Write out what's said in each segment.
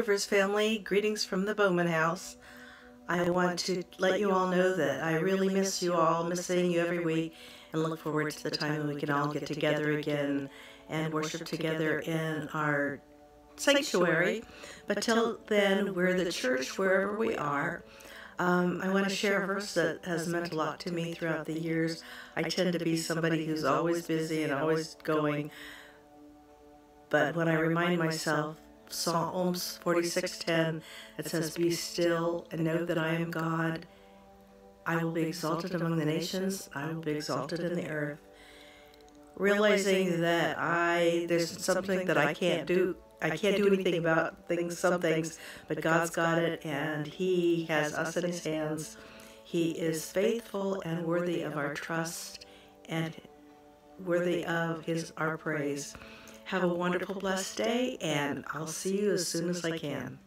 Rivers family. Greetings from the Bowman House. I want to let you all know that I really miss you all, miss seeing you every week, and look forward to the time when we can all get together again and worship together in our sanctuary. But till then, we're the church wherever we are. Um, I want to share a verse that has meant a lot to me throughout the years. I tend to be somebody who's always busy and always going. But when I remind myself Psalms 46:10 it says be still and know that I am God. I will be exalted among the nations. I will be exalted in the earth. Realizing that I there's something that I can't do I can't do anything about things some things but God's got it and he has us in his hands. He is faithful and worthy of our trust and worthy of his our praise have a wonderful, blessed day, and I'll see you as soon as I can.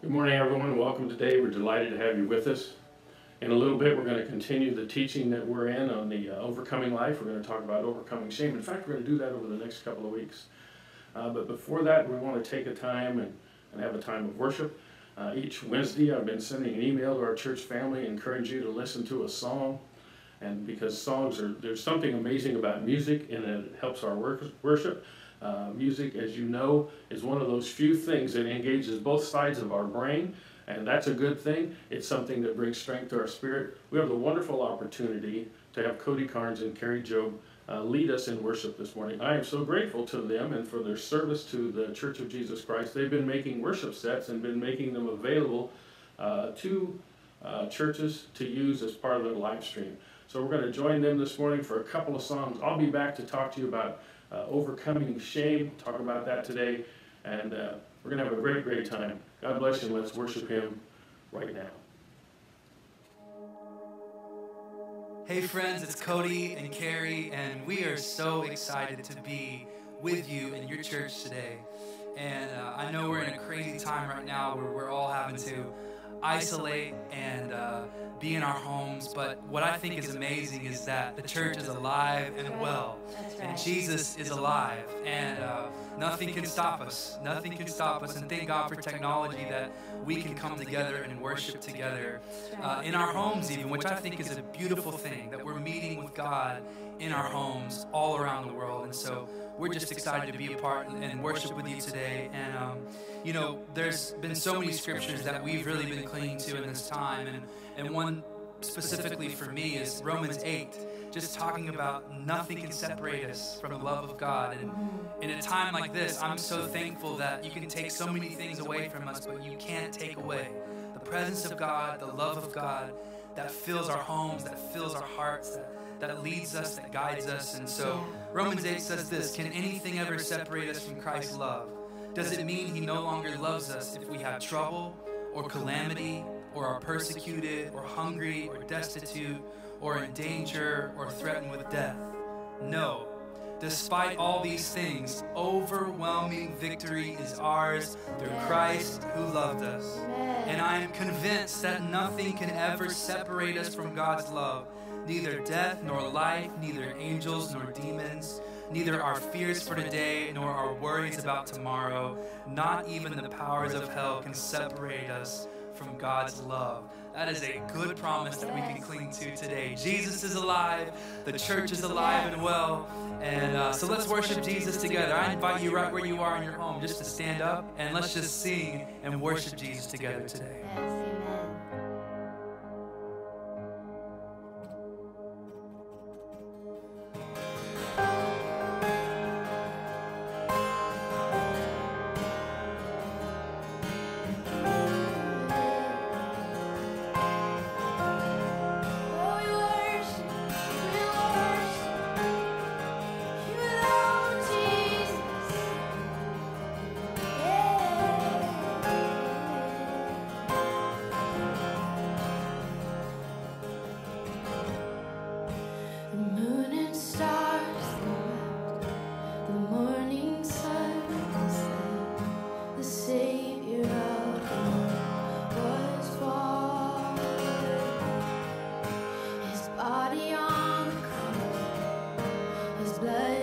Good morning, everyone. Welcome today. We're delighted to have you with us. In a little bit, we're going to continue the teaching that we're in on the uh, overcoming life. We're going to talk about overcoming shame. In fact, we're going to do that over the next couple of weeks. Uh, but before that, we want to take a time and, and have a time of worship. Uh, each Wednesday, I've been sending an email to our church family, encourage you to listen to a song and because songs are there's something amazing about music and it helps our work, worship. Uh, music as you know is one of those few things that engages both sides of our brain and that's a good thing. It's something that brings strength to our spirit. We have the wonderful opportunity to have cody carnes and Kari Jobe uh, lead us in worship this morning. I am so grateful to them and for their service to the church of jesus christ. They've been making worship sets and been making them available uh, to uh, churches to use as part of their live stream so we're going to join them this morning for a couple of songs. I'll be back to talk to you about uh, overcoming shame, talk about that today, and uh, we're going to have a great, great time. God bless you, and let's worship Him right now. Hey friends, it's Cody and Kari, and we are so excited to be with you in your church today. And uh, I know we're in a crazy time right now where we're all having to isolate and uh, be in our homes. But what I think is amazing is that the church is alive and well. And Jesus is alive. And uh, nothing can stop us. Nothing can stop us. And thank God for technology that we can come together and worship together uh, in our homes, even, which I think is a beautiful thing that we're meeting with God in our homes all around the world. And so we're just excited to be a part and worship with you today. And, um, you know, there's been so many scriptures that we've really been clinging to in this time. And, and one specifically for me is Romans 8, just talking about nothing can separate us from the love of God. And in a time like this, I'm so thankful that you can take so many things away from us, but you can't take away the presence of God, the love of God that fills our homes, that fills our hearts, that that leads us, that guides us. And so Romans 8 says this Can anything ever separate us from Christ's love? Does it mean he no longer loves us if we have trouble or calamity or are persecuted or hungry or destitute or in danger or threatened with death? No. Despite all these things, overwhelming victory is ours through Christ who loved us. And I am convinced that nothing can ever separate us from God's love neither death nor life, neither angels nor demons, neither our fears for today nor our worries about tomorrow, not even the powers of hell can separate us from God's love. That is a good promise that we can cling to today. Jesus is alive, the church is alive and well. And uh, so let's worship Jesus together. I invite you right where you are in your home just to stand up and let's just sing and worship Jesus together today. blood.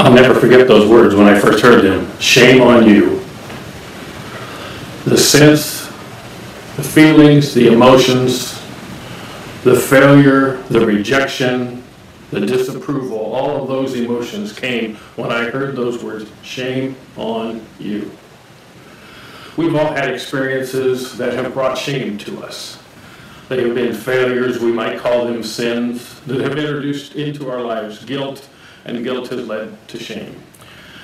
I'll never forget those words when I first heard them. Shame on you. The sense, the feelings, the emotions, the failure, the rejection, the disapproval, all of those emotions came when I heard those words, shame on you. We've all had experiences that have brought shame to us. They have been failures, we might call them sins, that have introduced into our lives guilt, and guilt has led to shame.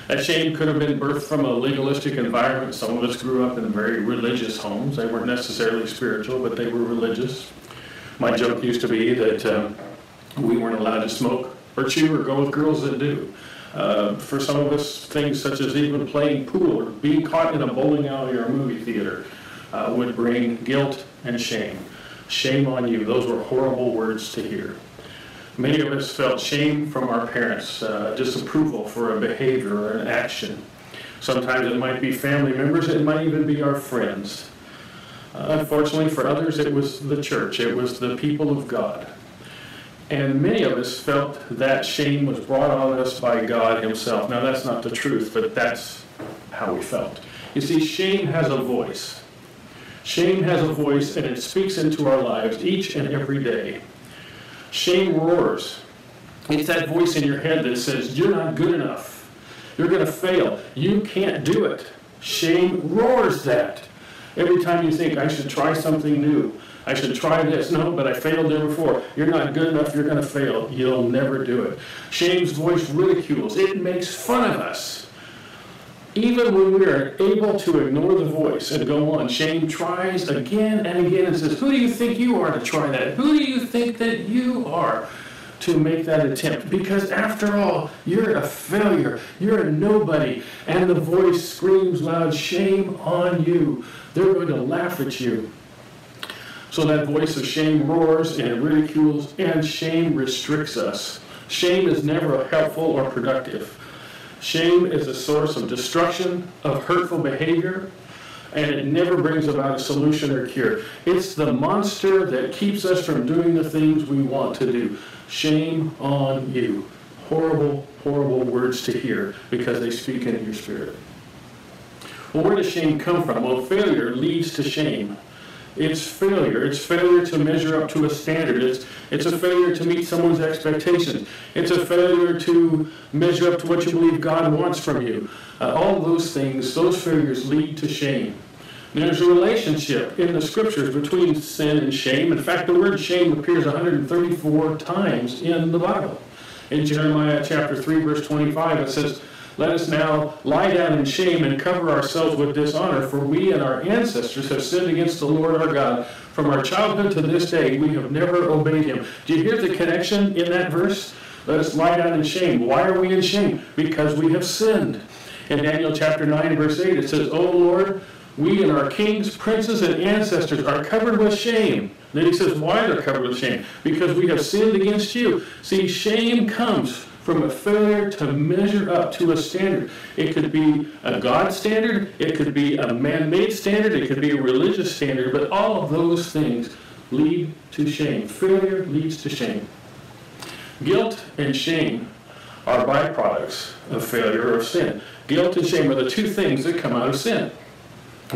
That shame could have been birthed from a legalistic environment. Some of us grew up in very religious homes. They weren't necessarily spiritual, but they were religious. My joke used to be that um, we weren't allowed to smoke or chew or go with girls that do. Uh, for some of us, things such as even playing pool or being caught in a bowling alley or a movie theater uh, would bring guilt and shame. Shame on you. Those were horrible words to hear. Many of us felt shame from our parents, uh, disapproval for a behavior or an action. Sometimes it might be family members, it might even be our friends. Uh, unfortunately, for others, it was the church, it was the people of God. And many of us felt that shame was brought on us by God Himself. Now, that's not the truth, but that's how we felt. You see, shame has a voice. Shame has a voice, and it speaks into our lives each and every day. Shame roars. It's that voice in your head that says, You're not good enough. You're going to fail. You can't do it. Shame roars that. Every time you think, I should try something new, I should try this. No, but I failed there before. You're not good enough. You're going to fail. You'll never do it. Shame's voice ridicules. It makes fun of us. Even when we are able to ignore the voice and go on, shame tries again and again and says, Who do you think you are to try that? Who do you think that you are to make that attempt? Because after all, you're a failure. You're a nobody. And the voice screams loud, Shame on you. They're going to laugh at you. So that voice of shame roars and ridicules, and shame restricts us. Shame is never helpful or productive. Shame is a source of destruction, of hurtful behavior, and it never brings about a solution or cure. It's the monster that keeps us from doing the things we want to do. Shame on you. Horrible, horrible words to hear because they speak into your spirit. Well, where does shame come from? Well, failure leads to shame. It's failure. It's failure to measure up to a standard. It's, it's a failure to meet someone's expectations. It's a failure to measure up to what you believe God wants from you. Uh, all those things, those failures lead to shame. There's a relationship in the scriptures between sin and shame. In fact, the word shame appears 134 times in the Bible. In Jeremiah chapter 3, verse 25, it says, let us now lie down in shame and cover ourselves with dishonor, for we and our ancestors have sinned against the Lord our God. From our childhood to this day, we have never obeyed him. Do you hear the connection in that verse? Let us lie down in shame. Why are we in shame? Because we have sinned. In Daniel chapter 9, verse 8, it says, O Lord, we and our kings, princes, and ancestors are covered with shame. Then he says, why they're covered with shame? Because we have sinned against you. See, shame comes from a failure to measure up to a standard. It could be a God standard, it could be a man made standard, it could be a religious standard, but all of those things lead to shame. Failure leads to shame. Guilt and shame are byproducts of failure or of sin. Guilt and shame are the two things that come out of sin.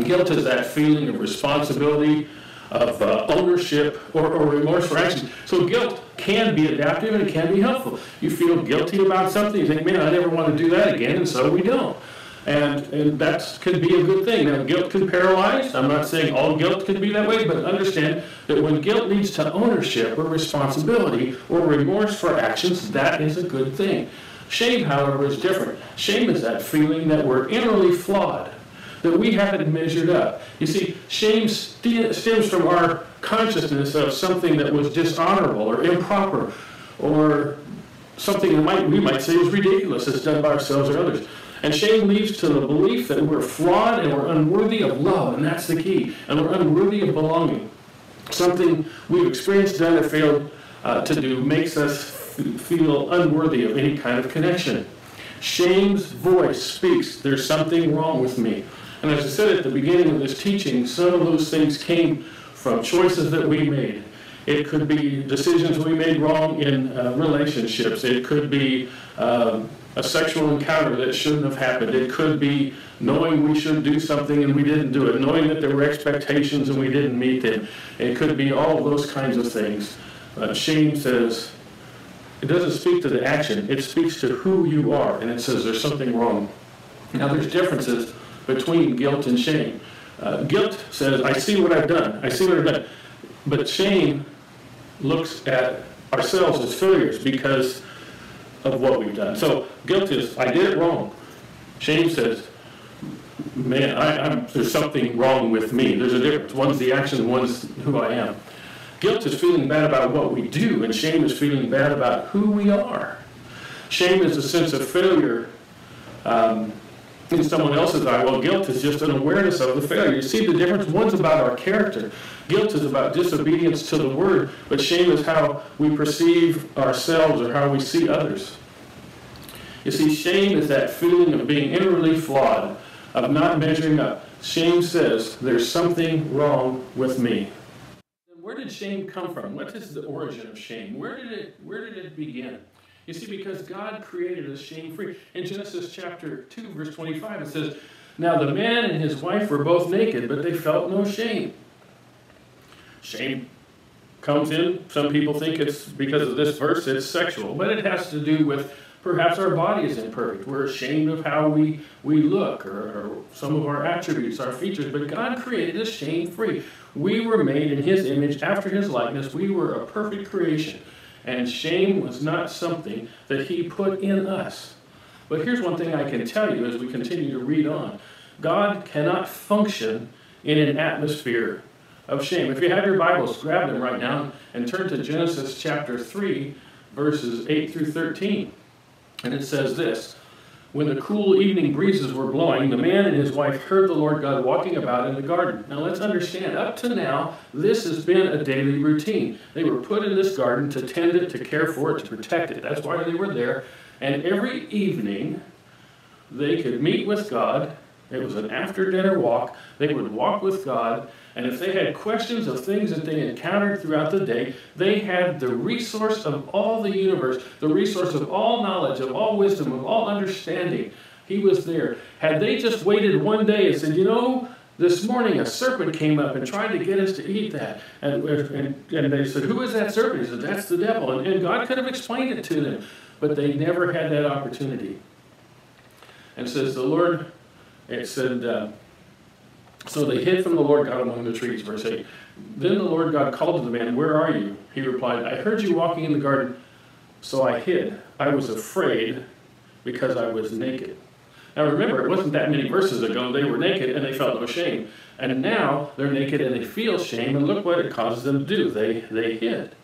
Guilt is that feeling of responsibility, of uh, ownership, or, or remorse for action. So guilt can be adaptive and it can be helpful. You feel guilty about something, you think, man, I never want to do that again, and so we don't. And, and that can be a good thing. Now, guilt can paralyze. I'm not saying all guilt can be that way, but understand that when guilt leads to ownership or responsibility or remorse for actions, that is a good thing. Shame, however, is different. Shame is that feeling that we're innerly flawed, that we haven't measured up. You see, shame st- stems from our consciousness of something that was dishonorable or improper or something that might, we might say is ridiculous that's done by ourselves or others. And shame leads to the belief that we're flawed and we're unworthy of love, and that's the key. And we're unworthy of belonging. Something we've experienced, done, or failed uh, to do makes us feel unworthy of any kind of connection. Shame's voice speaks, there's something wrong with me. And as I said at the beginning of this teaching, some of those things came from choices that we made. It could be decisions we made wrong in uh, relationships. It could be um, a sexual encounter that shouldn't have happened. It could be knowing we should do something and we didn't do it, knowing that there were expectations and we didn't meet them. It could be all of those kinds of things. Uh, shame says, it doesn't speak to the action, it speaks to who you are, and it says there's something wrong. Now, there's differences between guilt and shame. Uh, guilt says, I see what I've done, I see what I've done. But shame looks at ourselves as failures because of what we've done. So guilt is, I did it wrong. Shame says, man, I, there's something wrong with me. There's a difference. One's the action, one's who I am. Guilt is feeling bad about what we do, and shame is feeling bad about who we are. Shame is a sense of failure um, someone else's eye. Well, guilt is just an awareness of the failure. You see the difference? One's about our character. Guilt is about disobedience to the word, but shame is how we perceive ourselves or how we see others. You see, shame is that feeling of being inwardly flawed, of not measuring up. Shame says, there's something wrong with me. Where did shame come from? What is the origin of shame? Where did it, where did it begin? You see, because God created us shame free. In Genesis chapter 2, verse 25, it says, Now the man and his wife were both naked, but they felt no shame. Shame comes in. Some people think it's because of this verse, it's sexual, but it has to do with perhaps our body is imperfect. We're ashamed of how we, we look or, or some of our attributes, our features, but God created us shame free. We were made in His image, after His likeness. We were a perfect creation. And shame was not something that He put in us. But here's one thing I can tell you as we continue to read on God cannot function in an atmosphere of shame. If you have your Bibles, grab them right now and turn to Genesis chapter 3, verses 8 through 13. And it says this When the cool evening breezes were blowing, the man and his wife heard the Lord God walking about in the garden. Now let's understand, up to now, this has been a daily routine. They were put in this garden to tend it, to care for it, to protect it. That's why they were there. And every evening, they could meet with God. It was an after dinner walk. They would walk with God. And if they had questions of things that they encountered throughout the day, they had the resource of all the universe, the resource of all knowledge, of all wisdom, of all understanding. He was there. Had they just waited one day and said, you know, this morning a serpent came up and tried to get us to eat that. And, and, and they said, Who is that serpent? He said, That's the devil. And, and God could have explained it to them, but they never had that opportunity. And says, The Lord, it said, uh, so they hid from the Lord God among the trees, verse 8. Then the Lord God called to the man, Where are you? He replied, I heard you walking in the garden, so I hid. I was afraid because I was naked. Now remember, it wasn't that many verses ago they were naked and they felt no shame. And now they're naked and they feel shame, and look what it causes them to do. They, they hid.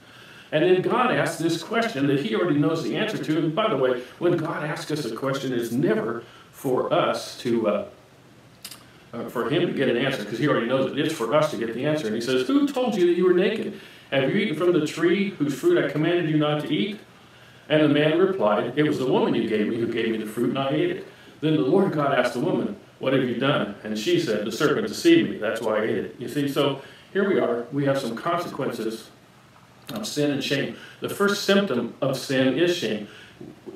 And then God asked this question that He already knows the answer to. And by the way, when God asks us a question, it's never for us to. Uh, uh, for him to get an answer because he already knows it. It's for us to get the answer. And he says, Who told you that you were naked? Have you eaten from the tree whose fruit I commanded you not to eat? And the man replied, It was the woman you gave me who gave me the fruit, and I ate it. Then the Lord God asked the woman, What have you done? And she said, The serpent deceived me. That's why I ate it. You see, so here we are. We have some consequences of sin and shame. The first symptom of sin is shame.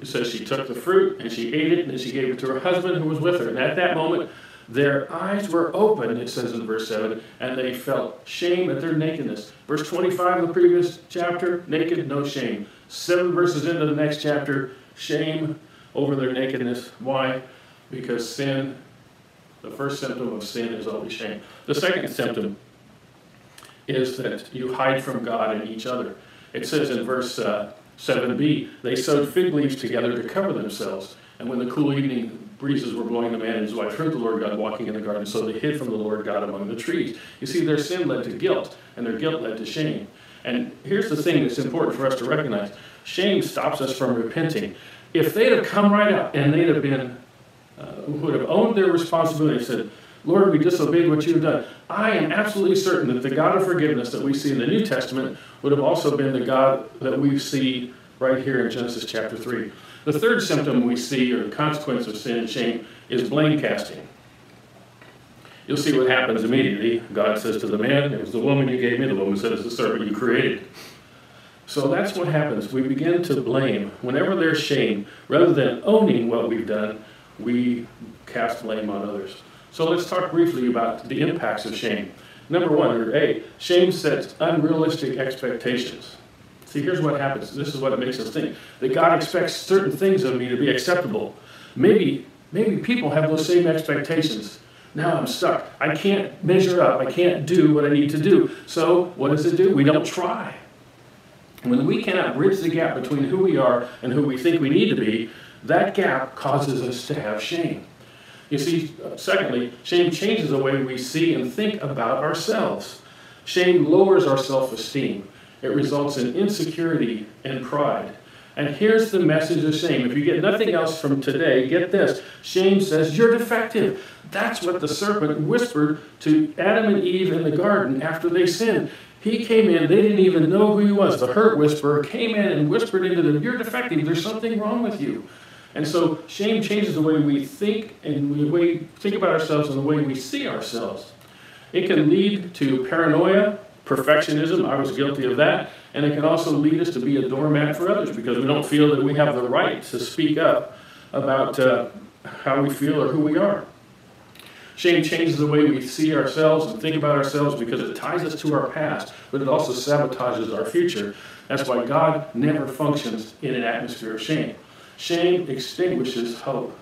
It says she took the fruit and she ate it, and then she gave it to her husband who was with her. And at that moment, their eyes were open, it says in verse 7, and they felt shame at their nakedness. Verse 25 of the previous chapter, naked, no shame. Seven verses into the next chapter, shame over their nakedness. Why? Because sin, the first symptom of sin is always shame. The second symptom is that you hide from God and each other. It says in verse uh, 7b, they sewed fig leaves together to cover themselves. And when the cool evening breezes were blowing, the man and his wife heard the Lord God walking in the garden, so they hid from the Lord God among the trees. You see, their sin led to guilt, and their guilt led to shame. And here's the thing that's important for us to recognize shame stops us from repenting. If they'd have come right out and they'd have been, uh, would have owned their responsibility and said, Lord, we disobeyed what you've done. I am absolutely certain that the God of forgiveness that we see in the New Testament would have also been the God that we see right here in Genesis chapter 3. The third symptom we see, or the consequence of sin and shame, is blame casting. You'll see what happens immediately. God says to the man, It was the woman you gave me. The woman says, The serpent you created. So that's what happens. We begin to blame. Whenever there's shame, rather than owning what we've done, we cast blame on others. So let's talk briefly about the impacts of shame. Number one, or A, shame sets unrealistic expectations. See, here's what happens. This is what it makes us think that God expects certain things of me to be acceptable. Maybe, maybe people have those same expectations. Now I'm stuck. I can't measure up. I can't do what I need to do. So what does it do? We don't try. When we cannot bridge the gap between who we are and who we think we need to be, that gap causes us to have shame. You see, secondly, shame changes the way we see and think about ourselves. Shame lowers our self esteem. It results in insecurity and pride. And here's the message of shame. If you get nothing else from today, get this. Shame says you're defective. That's what the serpent whispered to Adam and Eve in the garden after they sinned. He came in, they didn't even know who he was. The hurt whisperer came in and whispered into them, You're defective, there's something wrong with you. And so shame changes the way we think and the way we think about ourselves and the way we see ourselves. It can lead to paranoia, perfectionism. I was guilty of that. And it can also lead us to be a doormat for others because we don't feel that we have the right to speak up about uh, how we feel or who we are. Shame changes the way we see ourselves and think about ourselves because it ties us to our past, but it also sabotages our future. That's why God never functions in an atmosphere of shame. Shame extinguishes hope.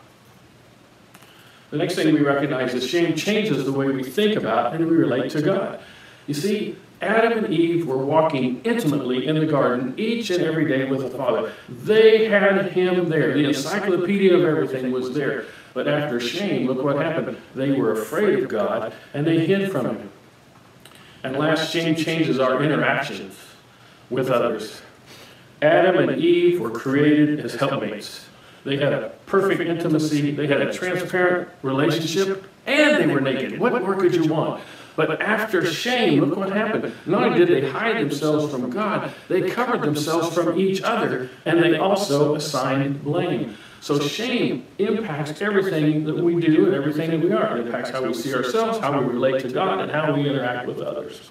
The next thing we recognize is shame changes the way we think about and we relate to God. You see, Adam and Eve were walking intimately in the garden each and every day with the Father. They had him there. The encyclopedia of everything was there. But after shame, look what happened. They were afraid of God and they hid from him. And last, shame changes our interactions with others. Adam and Eve were created as helpmates. They had a perfect intimacy, they had a transparent relationship, and they were naked. What more could you want? But after shame, look what happened. Not only did they hide themselves from God, they covered themselves from each other, and they also assigned blame. So shame impacts everything that we do and everything that we are. It impacts how we see ourselves, how we relate to God, and how we interact with others.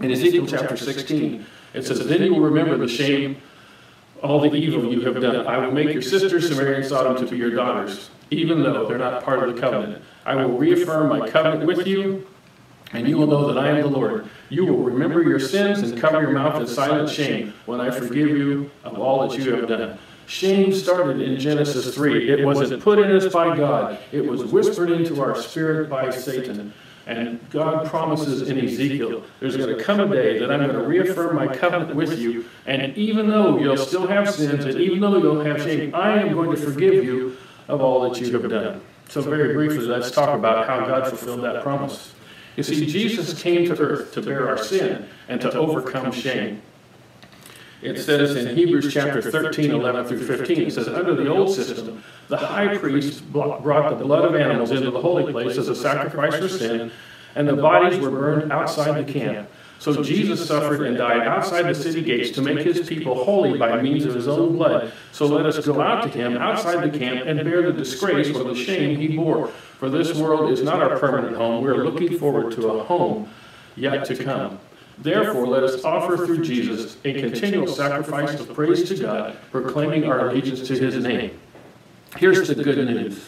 In Ezekiel chapter 16, it says, Then you will remember the shame, all the evil you have done. I will make your sisters, Samaria and Sodom, to be your daughters, even though they're not part of the covenant. I will reaffirm my covenant with you, and you will know that I am the Lord. You will remember your sins and cover your mouth in silent shame when I forgive you of all that you have done. Shame started in Genesis 3. It wasn't put in us by God, it was whispered into our spirit by Satan. And God promises in Ezekiel, there's going to come a day that I'm going to reaffirm my covenant with you. And even though you'll still have sins, and even though you'll have shame, I am going to forgive you of all that you have done. So, very briefly, let's talk about how God fulfilled that promise. You see, Jesus came to earth to bear our sin and to overcome shame. It says in Hebrews chapter 13, 11 through 15, it says, Under the old system, the high priest brought the blood of animals into the holy place as a sacrifice for sin, and the bodies were burned outside the camp. So Jesus suffered and died outside the city gates to make his people holy by means of his own blood. So let us go out to him outside the camp and bear the disgrace or the shame he bore. For this world is not our permanent home. We are looking forward to a home yet to come. Therefore, let us offer through Jesus a continual sacrifice of praise to God, proclaiming our allegiance to his name. Here's the good news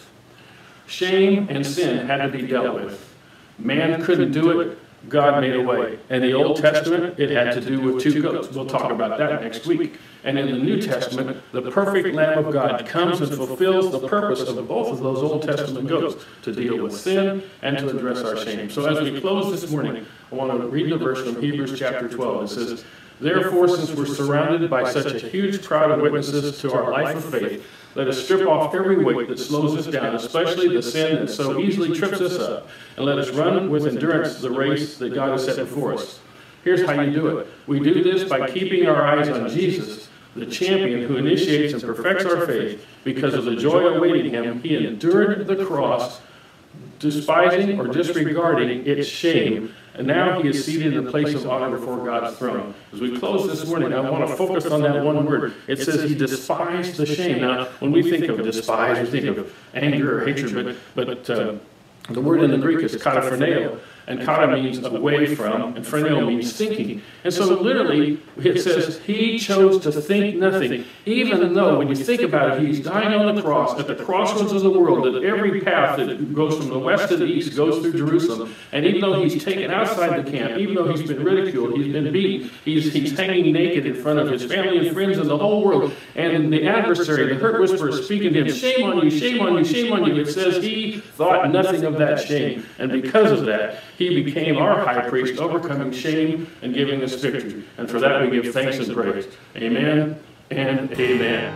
shame and sin had to be dealt with. Man couldn't do it, God made a way. In the Old Testament, it had to do with two goats. We'll talk about that next week. And in the New Testament, the perfect Lamb of God comes and fulfills the purpose of both of those Old Testament goats to deal with sin and to address our shame. So as we close this morning, I want to read the verse from Hebrews chapter 12. It says, Therefore, since we're surrounded by such a huge crowd of witnesses to our life of faith, let us strip off every weight that slows us down, especially the sin that so easily trips us up, and let us run with endurance the race that God has set before us. Here's how you do it. We do this by keeping our eyes on Jesus, the champion who initiates and perfects our faith. Because of the joy awaiting him, he endured the cross, despising or disregarding its shame, and now he is seated in the place of honor before God's throne. As we close this morning, I want to focus on that one word. It says he despised the shame. Now, when we think of despise, we think of anger or hatred, but, but uh, the word in the Greek is kataphreneo, and kata means away from, and phreneo means thinking. And so literally, it says, he chose to think nothing, even though when you think about it, he's dying on the cross, at the crossroads of the world, that every path that goes from the west to the east goes through Jerusalem. And even though he's taken outside the camp, even though he's been ridiculed, he's been beaten, he's, he's hanging naked in front of his family and friends and the whole world, and the adversary, the hurt whisperer, is speaking to him, shame on you, shame on you, shame on you. It says he thought nothing of that shame. And because of that, he became our high priest, overcoming shame and giving us victory. And for that we give thanks and praise. Amen and amen.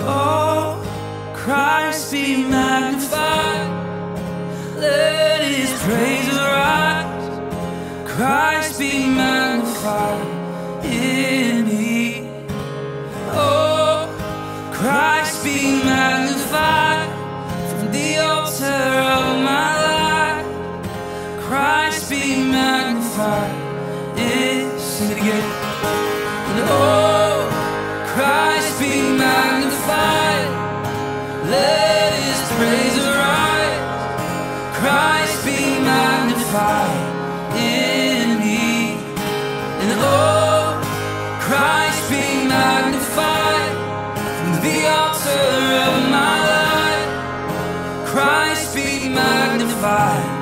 Oh, Christ be magnified. Let his praise arise. Christ be magnified in me. Oh, Christ be magnified from the altar of my life. Christ be magnified. It's it again. And oh, Christ be magnified. Let his praise arise. Christ be magnified in me. And oh, Christ be magnified the altar of my life. Christ be magnified.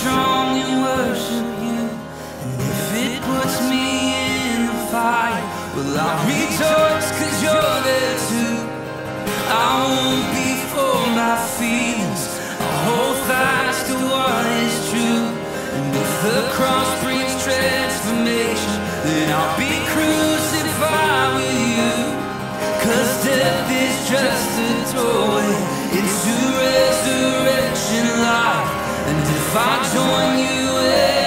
strong worship you. And if it puts me in the fire, well, I'll rejoice cause you're there too. I won't be for my feelings. I'll hold fast to what is true. And if the cross brings transformation, then I'll be crucified with you. Cause death is just a toy. It's a resurrection life. If I join you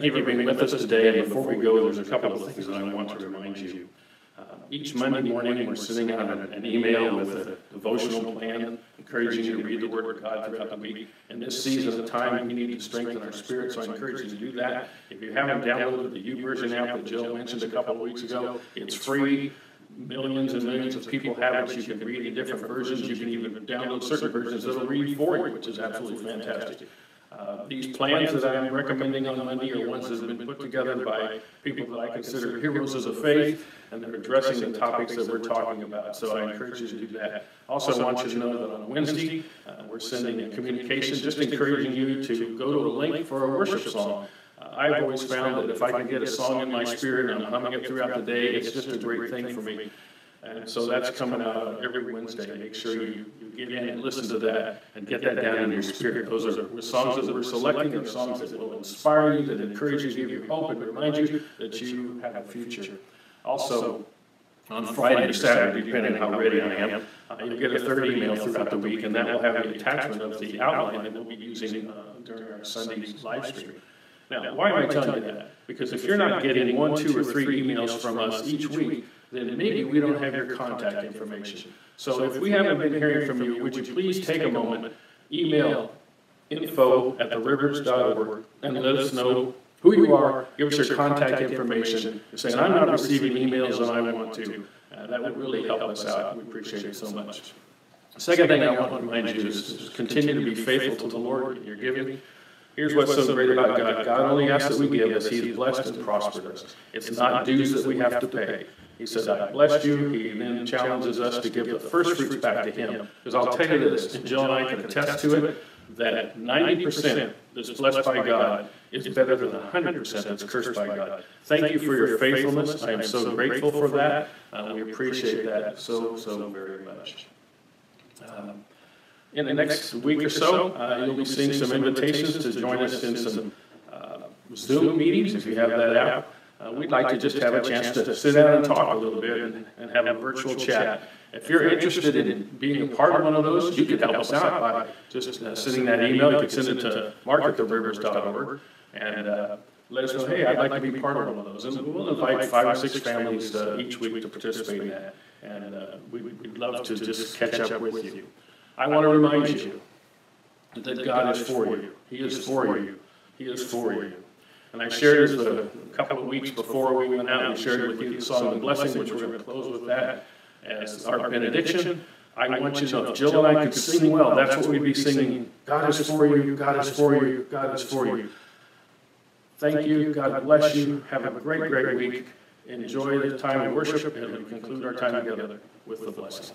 Thank you for being with us today, and before we go, there's a couple of things that I want to remind you. Uh, Each Monday morning, we're sending out an an email with a devotional plan, encouraging you to read the Word of God throughout the week. And this season of time, we need to strengthen our spirit, so I encourage you to do that. If you haven't downloaded the YouVersion app that Jill mentioned a couple of weeks ago, it's free. Millions and millions of people have it. You can read the different versions. You can even download certain versions that'll read for you, which is absolutely fantastic. Uh, These plans that I'm recommending on Monday are ones that have been put together by people that I consider heroes of the faith, and they're addressing the topics that we're talking about, so I encourage you to do that. Also, I want you to know that on Wednesday, uh, we're sending a communication, just encouraging you to go to a link for a worship song. Uh, I've always found that if I can get a song in my spirit and I'm humming it throughout the day, it's just a great thing for me. And so that's coming out every Wednesday. Make sure you get in and listen to that and get that down in your spirit. Those are songs that we're selecting, are songs that will inspire you, that encourage you, give you hope, and remind you that you have a future. Also, on Friday or Saturday, depending on how ready I am, uh, you'll get a third email throughout the week, and that will have the attachment of the outline that we'll be using uh, during our Sunday live stream. Now, why am I telling you that? Because if you're not getting one, two, or three emails from us each week, then maybe we don't have your contact information. So if we haven't been hearing from you, would you please take a moment, email info at therivers.org and let us know who you are, give us your contact information, saying, I'm not receiving emails and I want to. Uh, That would really help us out. We appreciate it so much. Second thing I want to remind you is is continue to be faithful to the Lord in your giving. Here's what's so great about God. God only asks that we give as He's blessed and prospered us. It's not dues that we have to pay. He said, I blessed you. He then challenges us to give the first fruits back to Him. Because I'll tell you this, and Jill and I can attest to it, that ninety percent that's blessed by God is better than hundred percent that's cursed by God. Thank you for your faithfulness. I am so grateful for that. Uh, we appreciate that so, so very much. Um, In the next week or so, uh, you'll be seeing some invitations to join us in some uh, Zoom meetings, if you have that app. Uh, We'd like to just have a chance to sit down and talk a little bit and and have a virtual chat. If you're interested in being a part of one of those, you could help us out by just uh, sending that email. You could send it to mark@therivers.org and uh, let us know, hey, I'd like to be part of one of those. And we'll invite five or six families uh, each week to participate in that. And uh, we- we'd love to just catch up with you. I want to remind you that God is for you. He is for you. He is for you. And I shared this a couple of weeks before we went out, and shared with you the song of blessing, which we're going to close with that as our benediction. I want you to know, if Jill and I could sing well, that's what we'd be singing. God is for you, God is for you, God is for you. Thank you, God bless you, have a great, great week. Enjoy the time of worship, and we conclude our time together with the blessing.